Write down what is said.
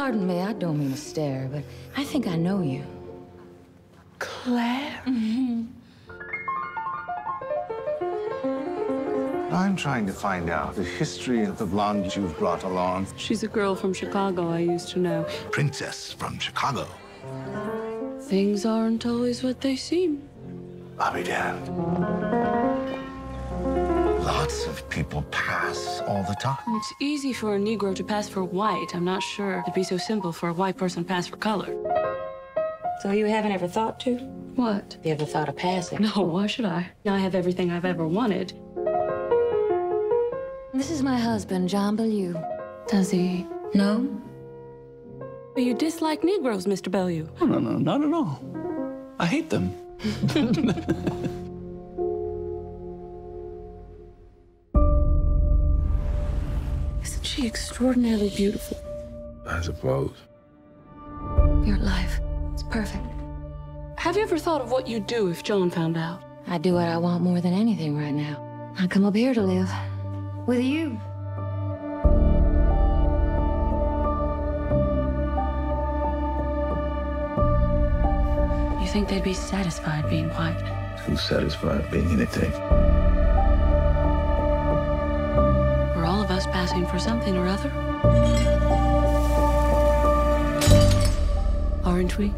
Pardon me, I don't mean to stare, but I think I know you. Clare? Mm-hmm. I'm trying to find out the history of the blonde you've brought along. She's a girl from Chicago I used to know. Princess from Chicago. Things aren't always what they seem. I'll be damned. Lots of people pass all the time. It's easy for a Negro to pass for white. I'm not sure it'd be so simple for a white person to pass for color. So you haven't ever thought to? What? You ever thought of passing? No, why should I? Now I have everything I've ever wanted. This is my husband, John Bellew. Does he? know? But you dislike Negroes, Mr. Bellew. No, no, no, not at all. I hate them. Isn't extraordinarily beautiful? I suppose. Your life. It's perfect. Have you ever thought of what you'd do if John found out? I do what I want more than anything right now. I come up here to live. With you. You think they'd be satisfied being white? Who's satisfied being anything? Passing for something or other. Aren't we?